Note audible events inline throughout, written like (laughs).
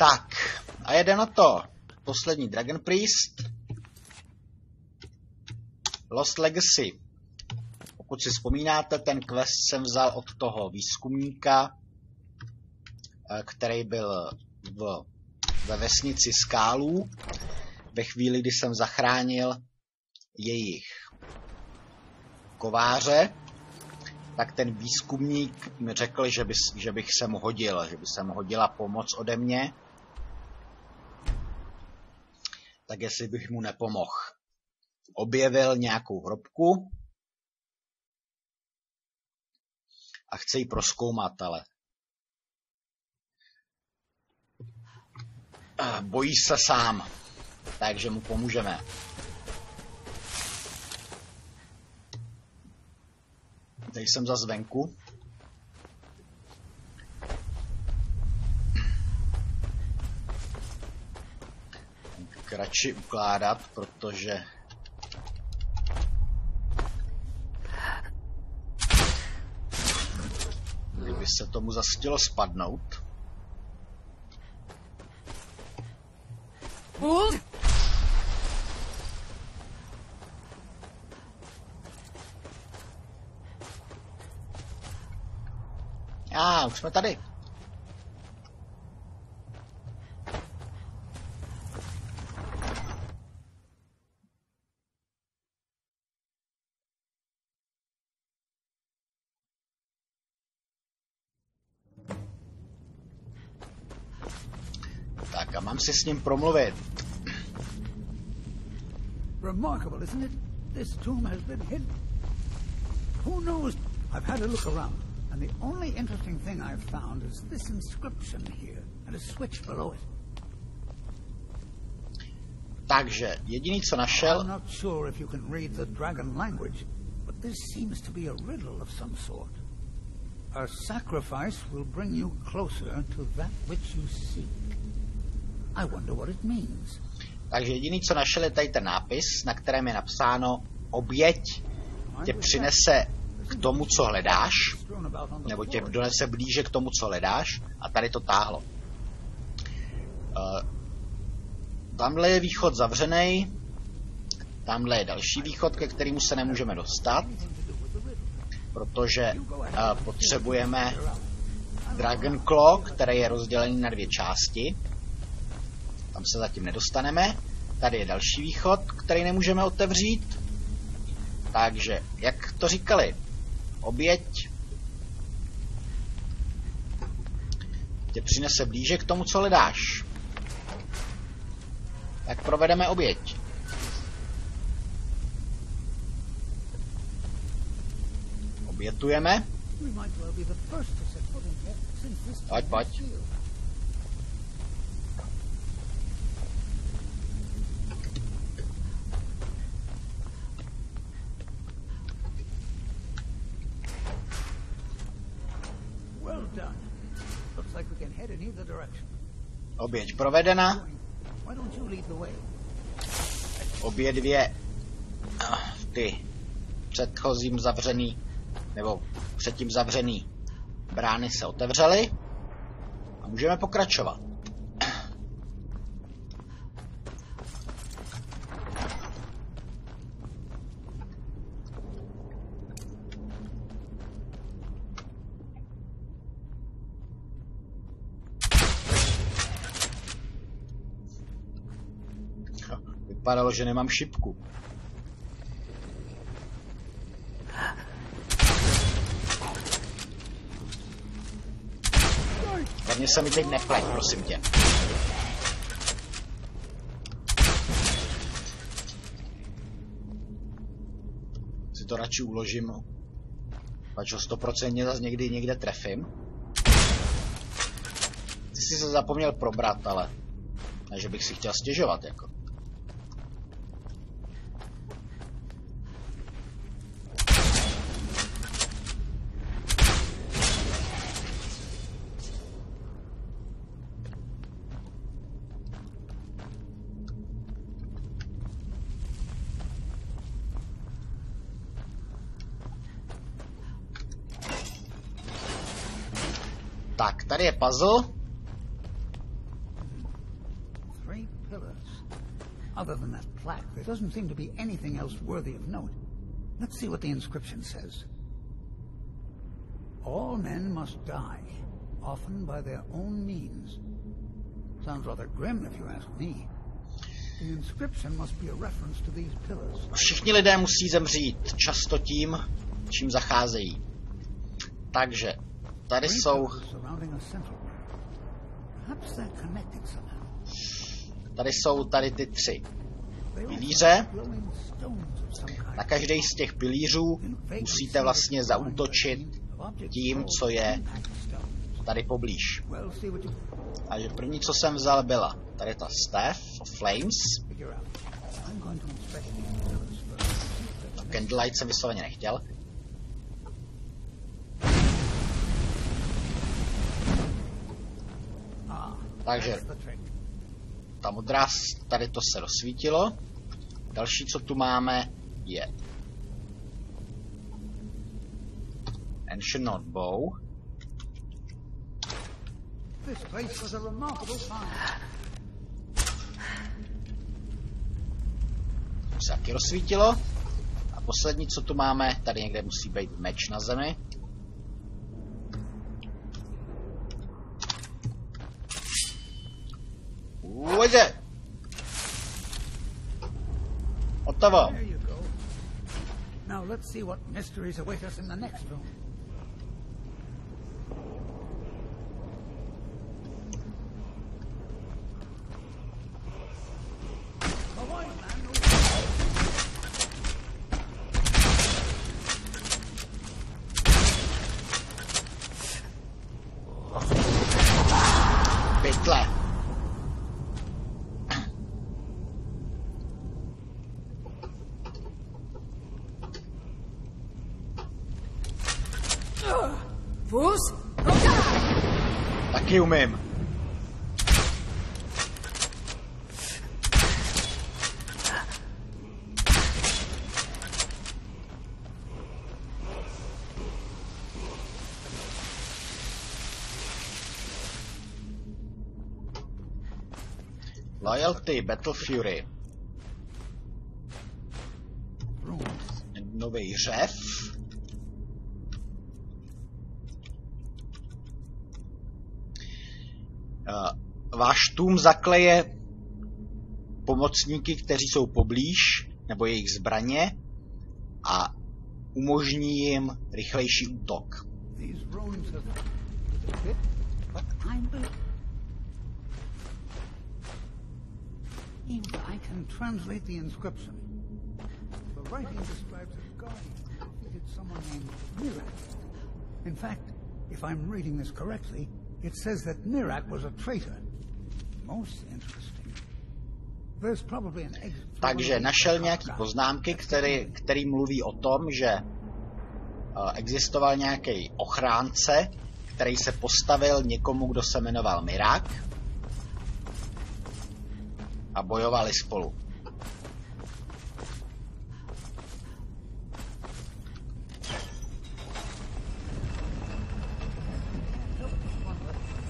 Tak, a jede na to. Poslední Dragon Priest. Lost Legacy. Pokud si vzpomínáte, ten quest jsem vzal od toho výzkumníka, eh, který byl v, ve vesnici Skálů. Ve chvíli, kdy jsem zachránil jejich kováře, tak ten výzkumník mi řekl, že, by, že bych se mu hodil, že by se mu hodila pomoc ode mě. Tak jestli bych mu nepomohl. Objevil nějakou hrobku a chce ji proskoumat, ale bojí se sám, takže mu pomůžeme. Tady jsem za zvenku. Radši ukládat, protože kdyby se tomu zastilo spadnout, A, ah, už jsme tady. Tak a mám si s ním promluvit. Remarkable, isn't it? This tomb has been hidden. Who knows? I've had a look around. And the only interesting thing I've found is this inscription here, and a switch below it. Takže jediný, co našel... I'm not sure if you can read the dragon language, but this seems to be a riddle of some sort. A sacrifice will bring you closer to that which you seek. I wonder what it means. Takže jediný, co našel, je tady ten nápis, na kterém je napsáno oběť tě přinese k tomu, co hledáš, nebo tě donese blíže k tomu, co hledáš, a tady to táhlo. Uh, tamhle je východ zavřený, tamhle je další východ, ke kterému se nemůžeme dostat, protože uh, potřebujeme Dragon Claw, který je rozdělený na dvě části. Tam se zatím nedostaneme. Tady je další východ, který nemůžeme otevřít. Takže, jak to říkali, oběť tě přinese blíže k tomu, co hledáš. Tak provedeme oběť. Obětujeme. Pojď, pojď. Oběť provedena. Obě dvě ty předchozím zavřený nebo předtím zavřený brány se otevřely a můžeme pokračovat. Vypadalo, že nemám šipku. Hlavně se mi teď nepleť, prosím tě. Si to radši uložím, pač ho 100% zase někdy někde trefím. Ty jsi se zapomněl probrat, ale ne, že bych si chtěl stěžovat, jako. Tak, tady je puzzle. pillars. Other than that plaque, there doesn't seem to be anything else worthy of note. Let's see what the inscription says. All men must die, often by their own means. Sounds rather grim if you ask me. The inscription must be a reference to these pillars. Všichni lidé musí zemřít často tím, čím zacházejí. Takže tady jsou, tady jsou tady ty tři. Pilíře. Na každý z těch pilířů musíte vlastně zaútočit tím, co je tady poblíž. Takže první, co jsem vzal, byla tady ta Staff of Flames. Candlelight jsem vysloveně nechtěl. Ah, Takže ta modrá, tady to se rozsvítilo. Další, co tu máme, je Ancient Not Bow. This place was a remarkable find. To se taky rozsvítilo. A poslední, co tu máme, tady někde musí být meč na zemi. You go. Now let's see what mysteries await us in the next room. Umím. Loyalty, Battle Fury. Nový řev. Váš tům zakleje pomocníky, kteří jsou poblíž, nebo jejich zbraně a umožní jim rychlejší útok. In fact, if I'm reading this correctly, it says that Mirak was a traitor. Takže našel nějaký sarcophagus. poznámky, který, který mluví o tom, že eh, existoval nějaký ochránce, který se postavil někomu, kdo se jmenoval Mirak a bojovali spolu.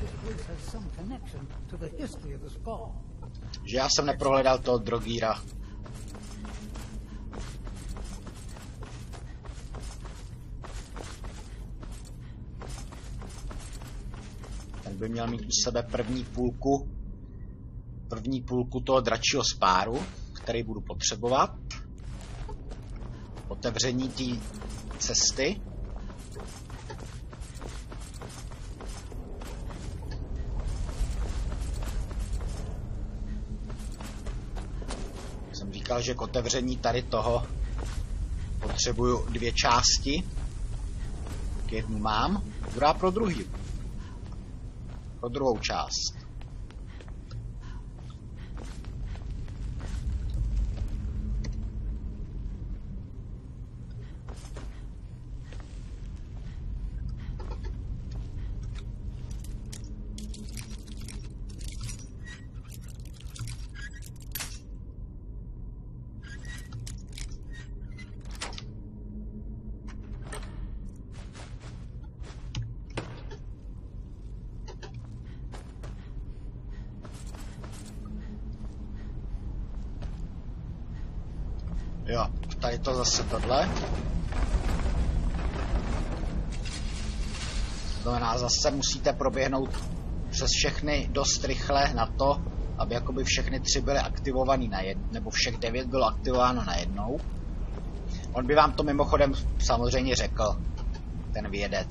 This place has some connection to the history of the skull. Že já jsem neprohledal toho drogíra. Ten by měl mít u sebe první půlku první půlku toho dračího spáru, který budu potřebovat. Otevření té cesty. Jsem říkal, že k otevření tady toho potřebuju dvě části. Tak jednu mám, druhá pro druhý. Pro druhou část. Jo, tady to zase tohle. To znamená, zase musíte proběhnout přes všechny dost rychle na to, aby jakoby všechny tři byly aktivovaný na jedno, nebo všech devět bylo aktivováno na jednou. On by vám to mimochodem samozřejmě řekl, ten vědec.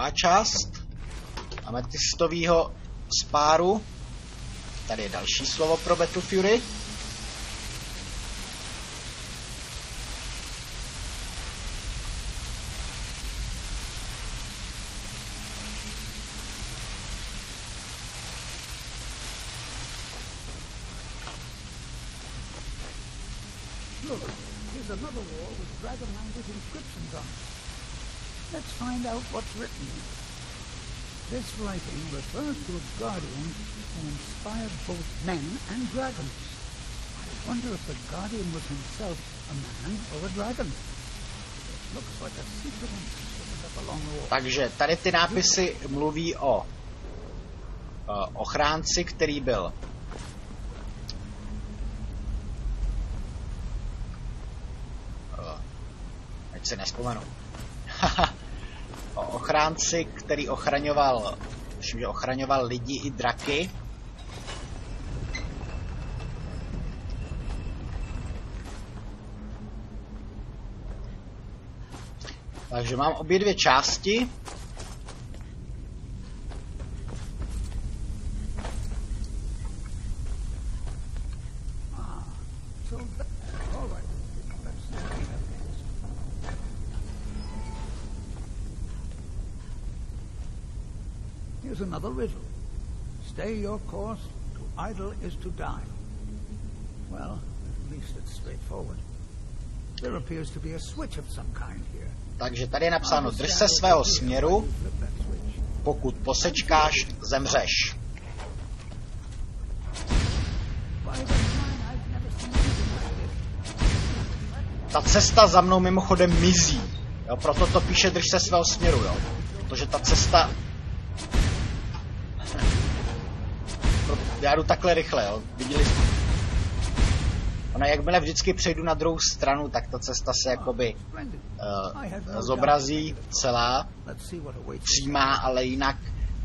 Druhá část ametistového spáru. Tady je další slovo pro Battle Fury. Look, here's another wall with dragon language inscriptions on it. Let's find out what's written. This writing refers to a guardian who inspired both men and dragons. I wonder if the guardian was himself a man or a dragon. It looks like a secret entrance up along the wall. Takže tady ty nápisy mluví o ochránci, který byl uh, ať se nespomenu. (laughs) ochránci, který ochraňoval, myslím, že ochraňoval lidi i draky. Takže mám obě dvě části. So, that, all right. Let's see what we have next. Here's another riddle. Stay your course, to idle is to die. Well, at least it's straightforward. There appears to be a switch of some kind here. Takže tady je napsáno, drž se svého směru, pokud posečkáš, zemřeš. Ta cesta za mnou mimochodem mizí. Jo, proto to píše drž se svého směru, jo. Protože ta cesta... Já jdu takhle rychle, jo. Viděli jste? Ona jakmile vždycky přejdu na druhou stranu, tak ta cesta se jakoby uh, zobrazí celá, přímá, ale jinak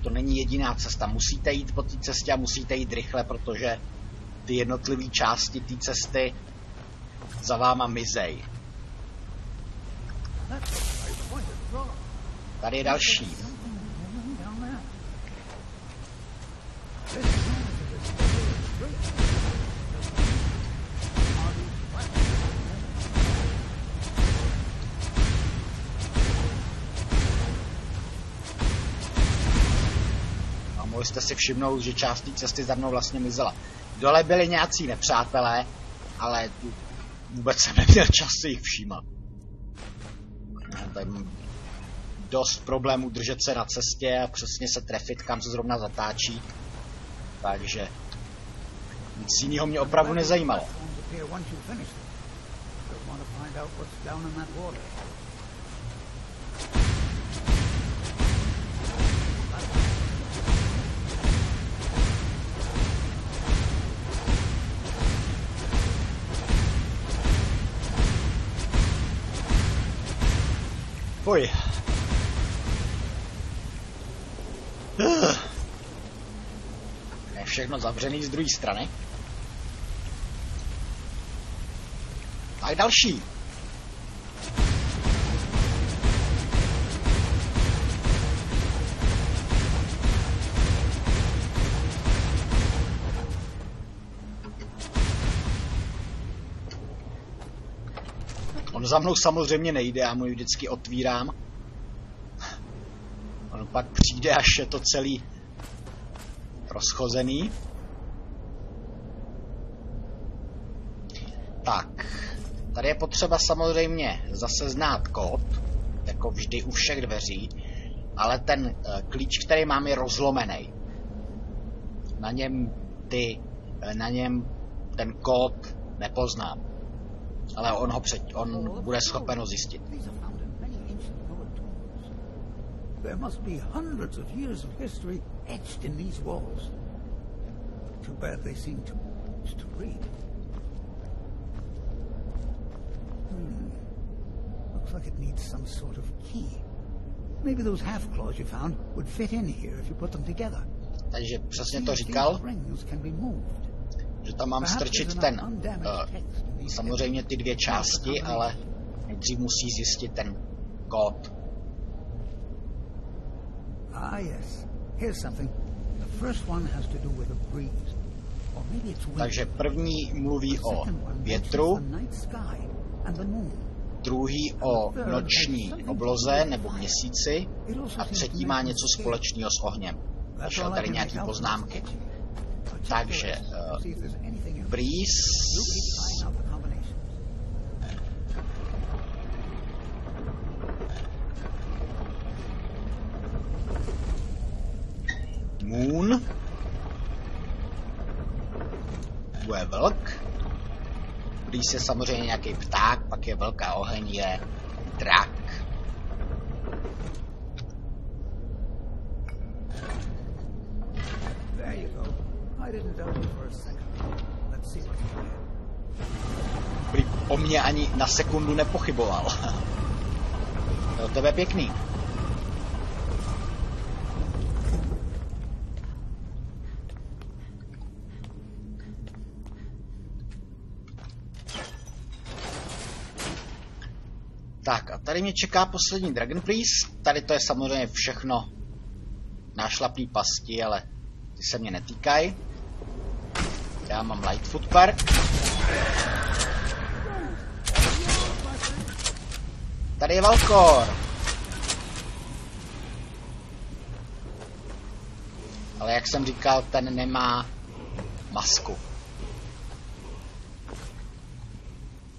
to není jediná cesta. Musíte jít po té cestě a musíte jít rychle, protože ty jednotlivé části té cesty za váma mizej. Tady je další. Mohli jste si všimnout, že část té cesty za mnou vlastně mizela. Dole byli nějací nepřátelé, ale vůbec jsem neměl čas si jich všímat. Tam dost problémů držet se na cestě a přesně se trefit, kam se zrovna zatáčí. Takže nic jiného mě opravdu nezajímalo. Ugh. Je všechno zavřený z druhé strany. Tak další. Za mnou samozřejmě nejde, já mu ji vždycky otvírám. pak přijde, až je to celý rozchozený. Tak, tady je potřeba samozřejmě zase znát kód, jako vždy u všech dveří, ale ten uh, klíč, který mám, je rozlomený. Na něm ty, eh, na něm ten kód nepoznám. Ale on ho před, on bude schopen ho zjistit. There must be hundreds of years of history etched in these walls. Too bad they seem to to read. Hmm. Looks like it needs some sort of key. Maybe those half claws you found would fit in here if you put them together. Takže přesně to říkal, že tam mám strčit ten, uh, samozřejmě ty dvě části, ale nejdřív musí zjistit ten kód. Ah, yes. Here's something. The first one has to do with a breeze. Or maybe it's wind. Takže první mluví o větru, druhý o noční obloze nebo měsíci a třetí má něco společného s ohněm. Našel tady from poznámky. Takže, uh. Breeze, You keep trying out the combinations. Moon, bude vlk, Breeze je samozřejmě nějaký pták, pak je vlk a oheň je drak. There you go. I didn't doubt you for a second. Let's see what's in here. Prý o mě ani na sekundu nepochyboval. (laughs) To tebe pěkný. Tak a tady mě čeká poslední Dragon Priest. Tady to je samozřejmě všechno nášlapný pasti, ale ty se mě netýkají. Já mám Lightfoot Park. Tady je Valkor. Ale jak jsem říkal, ten nemá masku.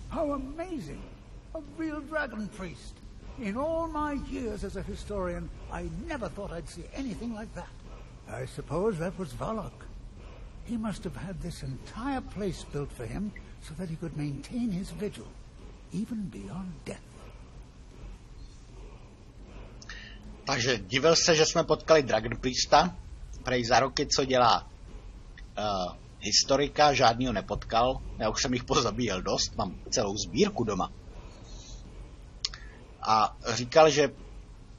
How amazing! A real dragon priest. In all my years as a historian, I never thought I'd see anything like that. I suppose that was Valak. He must have had this entire place built for him so that he could maintain his vigil, even beyond death. Takže divil se, že jsme potkali Dragon Priesta. Prej za roky, co dělá uh, historika, žádnýho nepotkal. Já už jsem jich pozabíjel dost, mám celou sbírku doma. A říkal, že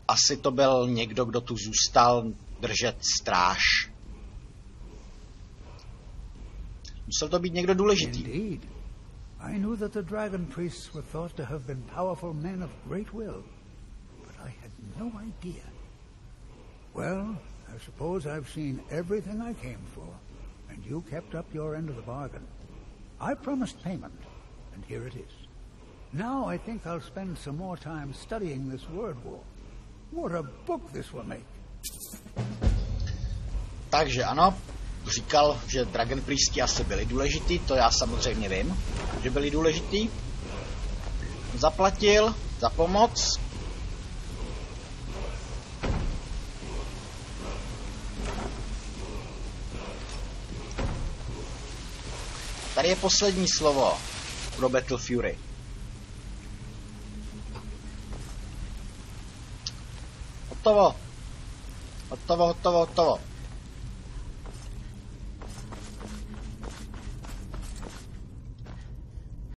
asi to byl někdo, kdo tu zůstal držet stráž. Musel to být někdo důležitý. Indeed. I knew that the dragon priests were thought to have been powerful men of great will, but I had no idea. Well, I suppose I've seen everything I came for, and you kept up your end of the bargain. I promised payment, and here it is. Now I think I'll spend some more time studying this word war. What a book this will make. Takže ano, říkal, že Dragon Priesti asi byli důležitý, to já samozřejmě vím, že byli důležitý. Zaplatil za pomoc. Tady je poslední slovo pro Battle Fury. ったわ。あったわ、あったわ、あったわ。